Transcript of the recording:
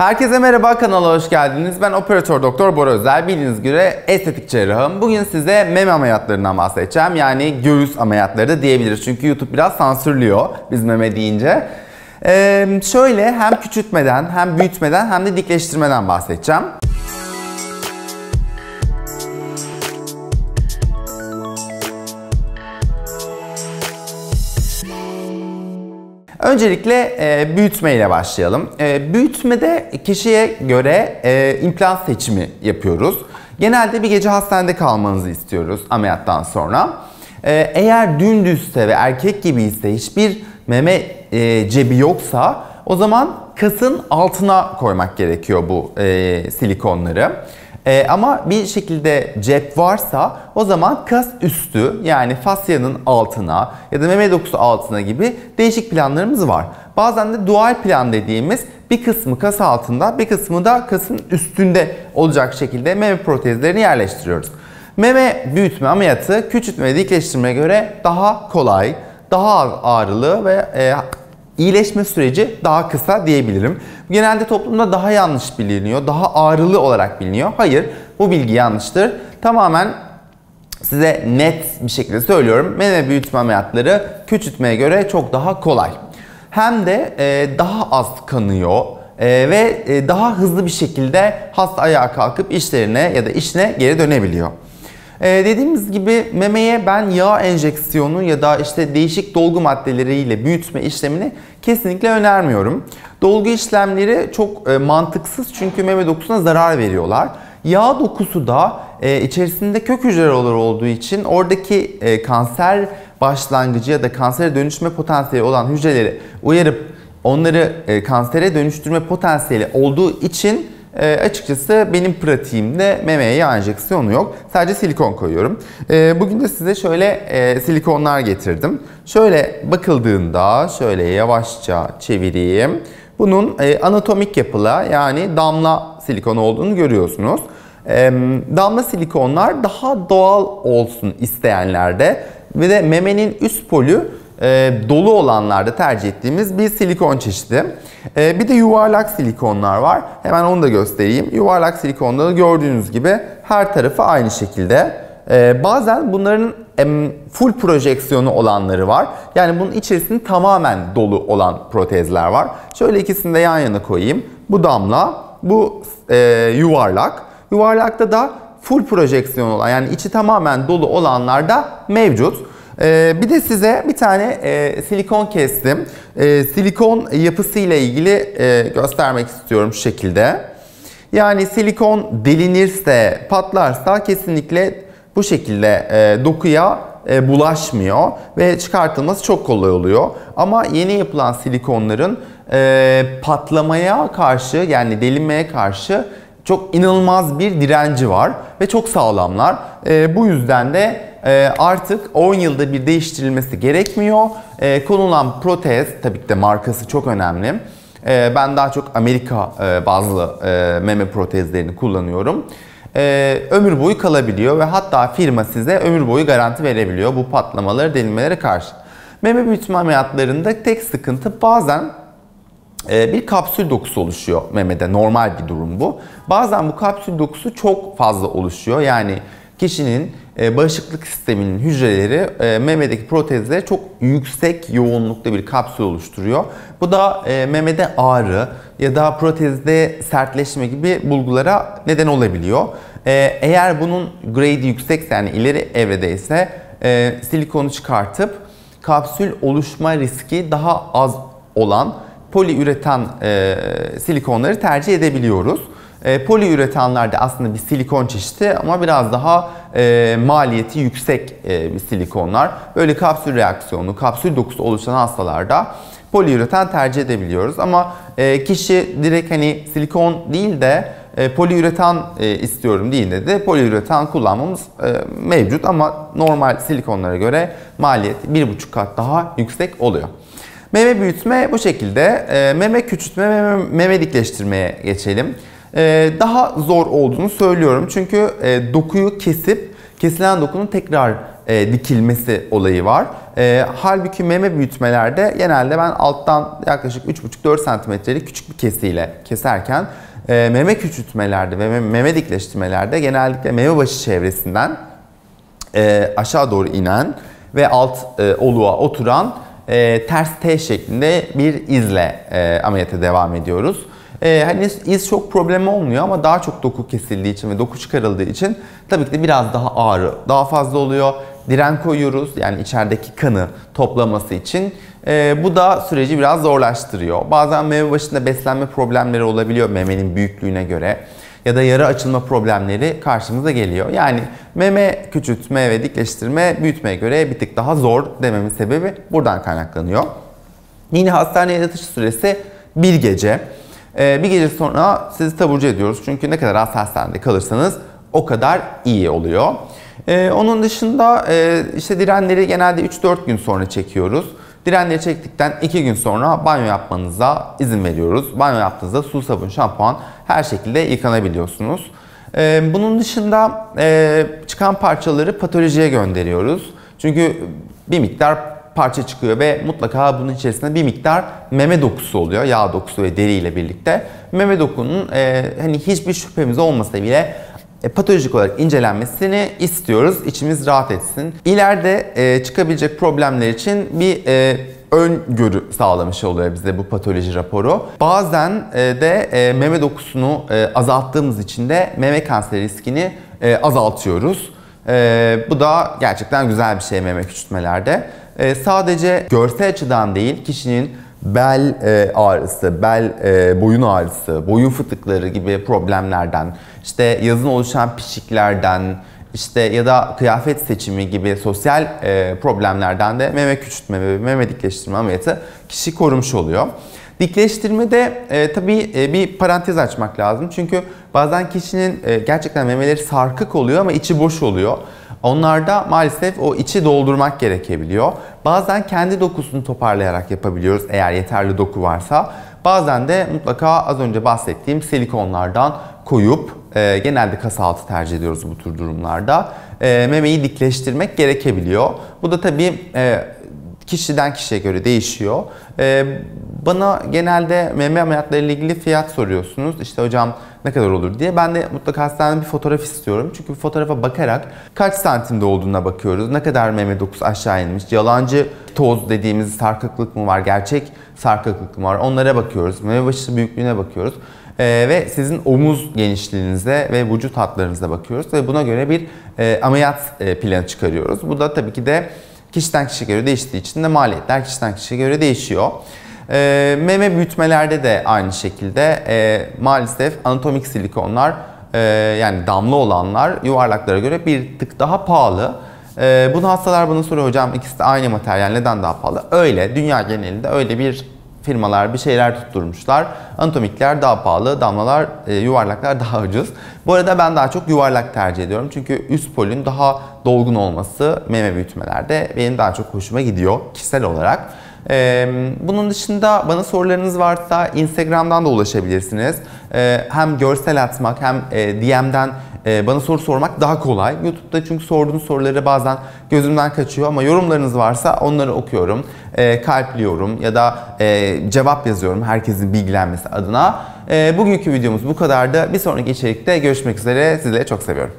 Herkese merhaba kanala hoş geldiniz. Ben operatör doktor Bora Özel. Bildiğiniz gibi estetik cerrahım. Bugün size meme ameliyatlarından bahsedeceğim. Yani göğüs ameliyatları da diyebiliriz. Çünkü YouTube biraz sansürlüyor biz meme deyince. Ee, şöyle hem küçültmeden hem büyütmeden hem de dikleştirmeden bahsedeceğim. Öncelikle e, büyütme ile başlayalım. E, büyütmede kişiye göre e, implant seçimi yapıyoruz. Genelde bir gece hastanede kalmanızı istiyoruz ameliyattan sonra. E, eğer dümdüzse ve erkek gibi ise hiçbir meme e, cebi yoksa o zaman kasın altına koymak gerekiyor bu e, silikonları. E, ama bir şekilde cep varsa o zaman kas üstü yani fasyanın altına ya da meme dokusu altına gibi değişik planlarımız var. Bazen de dual plan dediğimiz bir kısmı kas altında bir kısmı da kasın üstünde olacak şekilde meme protezlerini yerleştiriyoruz. Meme büyütme ameliyatı küçültme ve dikleştirmeye göre daha kolay, daha ağrılı ve e, iyileşme süreci daha kısa diyebilirim. Genelde toplumda daha yanlış biliniyor, daha ağrılı olarak biliniyor. Hayır, bu bilgi yanlıştır. Tamamen size net bir şekilde söylüyorum. Meme büyütme ameliyatları küçültmeye göre çok daha kolay. Hem de e, daha az kanıyor e, ve e, daha hızlı bir şekilde hasta ayağa kalkıp işlerine ya da işine geri dönebiliyor. Ee, dediğimiz gibi memeye ben yağ enjeksiyonu ya da işte değişik dolgu maddeleriyle büyütme işlemini kesinlikle önermiyorum. Dolgu işlemleri çok e, mantıksız çünkü meme dokusuna zarar veriyorlar. Yağ dokusu da e, içerisinde kök hücreler olduğu için oradaki e, kanser başlangıcı ya da kansere dönüşme potansiyeli olan hücreleri uyarıp onları e, kansere dönüştürme potansiyeli olduğu için e, açıkçası benim pratiğimde memeye yağ enjeksiyonu yok. Sadece silikon koyuyorum. E, bugün de size şöyle e, silikonlar getirdim. Şöyle bakıldığında şöyle yavaşça çevireyim. Bunun e, anatomik yapıla yani damla silikon olduğunu görüyorsunuz. E, damla silikonlar daha doğal olsun isteyenlerde ve de memenin üst polü e, dolu olanlarda tercih ettiğimiz bir silikon çeşidi. E, bir de yuvarlak silikonlar var. Hemen onu da göstereyim. Yuvarlak silikonda gördüğünüz gibi her tarafı aynı şekilde. E, bazen bunların full projeksiyonu olanları var. Yani bunun içerisinde tamamen dolu olan protezler var. Şöyle ikisini de yan yana koyayım. Bu damla, bu e, yuvarlak. Yuvarlakta da full projeksiyon olan yani içi tamamen dolu olanlar da mevcut. Ee, bir de size bir tane e, silikon kestim. E, silikon yapısıyla ilgili e, göstermek istiyorum şu şekilde. Yani silikon delinirse, patlarsa kesinlikle bu şekilde e, dokuya e, bulaşmıyor ve çıkartılması çok kolay oluyor. Ama yeni yapılan silikonların e, patlamaya karşı yani delinmeye karşı çok inanılmaz bir direnci var ve çok sağlamlar. E, bu yüzden de artık 10 yılda bir değiştirilmesi gerekmiyor. E, konulan protez tabii ki de markası çok önemli. E, ben daha çok Amerika e, bazlı e, meme protezlerini kullanıyorum. E, ömür boyu kalabiliyor ve hatta firma size ömür boyu garanti verebiliyor bu patlamaları, delinmelere karşı. Meme büyütme ameliyatlarında tek sıkıntı bazen ee, bir kapsül dokusu oluşuyor memede. Normal bir durum bu. Bazen bu kapsül dokusu çok fazla oluşuyor. Yani kişinin e, bağışıklık sisteminin hücreleri e, memedeki protezlere çok yüksek yoğunlukta bir kapsül oluşturuyor. Bu da e, memede ağrı ya da protezde sertleşme gibi bulgulara neden olabiliyor. Eğer bunun grade yüksekse yani ileri evredeyse silikonu çıkartıp kapsül oluşma riski daha az olan poliüretan e, silikonları tercih edebiliyoruz. E, poliüretanlar da aslında bir silikon çeşidi ama biraz daha e, maliyeti yüksek e, bir silikonlar. Böyle kapsül reaksiyonu, kapsül dokusu oluşan hastalarda poliüretan tercih edebiliyoruz. Ama e, kişi direkt hani silikon değil de e, poliüretan e, istiyorum değil de poliüretan kullanmamız e, mevcut ama normal silikonlara göre maliyet 1,5 kat daha yüksek oluyor. Meme büyütme bu şekilde. E, meme küçültme ve meme dikleştirmeye geçelim. E, daha zor olduğunu söylüyorum. Çünkü e, dokuyu kesip kesilen dokunun tekrar e, dikilmesi olayı var. E, halbuki meme büyütmelerde genelde ben alttan yaklaşık 3,5-4 santimetrelik küçük bir kesiyle keserken meme küçültmelerde ve meme, dikleştirmelerde genellikle meme başı çevresinden aşağı doğru inen ve alt e, oluğa oturan ters T şeklinde bir izle e, ameliyata devam ediyoruz. E, hani iz çok problem olmuyor ama daha çok doku kesildiği için ve doku çıkarıldığı için tabii ki de biraz daha ağrı daha fazla oluyor. Diren koyuyoruz yani içerideki kanı toplaması için. E, bu da süreci biraz zorlaştırıyor. Bazen meme başında beslenme problemleri olabiliyor memenin büyüklüğüne göre ya da yara açılma problemleri karşımıza geliyor. Yani meme küçültme ve dikleştirme büyütmeye göre bir tık daha zor dememin sebebi buradan kaynaklanıyor. Yine hastaneye yatış süresi bir gece. Ee, bir gece sonra sizi taburcu ediyoruz. Çünkü ne kadar az hastanede kalırsanız o kadar iyi oluyor. Ee, onun dışında e, işte direnleri genelde 3-4 gün sonra çekiyoruz. Direnleri çektikten 2 gün sonra banyo yapmanıza izin veriyoruz. Banyo yaptığınızda su, sabun, şampuan her şekilde yıkanabiliyorsunuz. Ee, bunun dışında e, çıkan parçaları patolojiye gönderiyoruz. Çünkü bir miktar parça çıkıyor ve mutlaka bunun içerisinde bir miktar meme dokusu oluyor. Yağ dokusu ve deri ile birlikte. Meme dokunun e, hani hiçbir şüphemiz olmasa bile e, patolojik olarak incelenmesini istiyoruz. İçimiz rahat etsin. İleride e, çıkabilecek problemler için bir e, öngörü sağlamış oluyor bize bu patoloji raporu. Bazen e, de e, meme dokusunu e, azalttığımız için de meme kanseri riskini e, azaltıyoruz. E, bu da gerçekten güzel bir şey meme küçültmelerde. E, sadece görsel açıdan değil kişinin bel e, ağrısı, bel e, boyun ağrısı, boyun fıtıkları gibi problemlerden, işte yazın oluşan pişiklerden, işte ya da kıyafet seçimi gibi sosyal e, problemlerden de meme küçültme ve meme dikleştirme ameliyatı kişi korumuş oluyor. Dikleştirmede e, tabii e, bir parantez açmak lazım. Çünkü bazen kişinin e, gerçekten memeleri sarkık oluyor ama içi boş oluyor. Onlarda maalesef o içi doldurmak gerekebiliyor. Bazen kendi dokusunu toparlayarak yapabiliyoruz eğer yeterli doku varsa. Bazen de mutlaka az önce bahsettiğim silikonlardan koyup e, genelde kas altı tercih ediyoruz bu tür durumlarda. E, memeyi dikleştirmek gerekebiliyor. Bu da tabii e, kişiden kişiye göre değişiyor. E, bana genelde meme ameliyatları ilgili fiyat soruyorsunuz. İşte hocam ne kadar olur diye. Ben de mutlaka hastaneden bir fotoğraf istiyorum. Çünkü fotoğrafa bakarak kaç santimde olduğuna bakıyoruz. Ne kadar meme dokusu aşağı inmiş. Yalancı toz dediğimiz sarkıklık mı var? Gerçek sarkıklık mı var? Onlara bakıyoruz. Meme başı büyüklüğüne bakıyoruz. Ee, ve sizin omuz genişliğinize ve vücut hatlarınıza bakıyoruz. Ve buna göre bir e, ameliyat e, planı çıkarıyoruz. Bu da tabii ki de kişiden kişiye göre değiştiği için de maliyetler kişiden kişiye göre değişiyor. E, meme büyütmelerde de aynı şekilde e, maalesef anatomik silikonlar e, yani damla olanlar yuvarlaklara göre bir tık daha pahalı. E, bunu hastalar bana soruyor hocam ikisi de aynı materyal neden daha pahalı? Öyle dünya genelinde öyle bir firmalar bir şeyler tutturmuşlar. Anatomikler daha pahalı, damlalar, e, yuvarlaklar daha ucuz. Bu arada ben daha çok yuvarlak tercih ediyorum. Çünkü üst polün daha dolgun olması meme büyütmelerde benim daha çok hoşuma gidiyor kişisel olarak. Bunun dışında bana sorularınız varsa Instagram'dan da ulaşabilirsiniz. Hem görsel atmak hem DM'den bana soru sormak daha kolay. YouTube'da çünkü sorduğunuz soruları bazen gözümden kaçıyor ama yorumlarınız varsa onları okuyorum, kalpliyorum ya da cevap yazıyorum herkesin bilgilenmesi adına. Bugünkü videomuz bu kadardı. Bir sonraki içerikte görüşmek üzere. Sizleri çok seviyorum.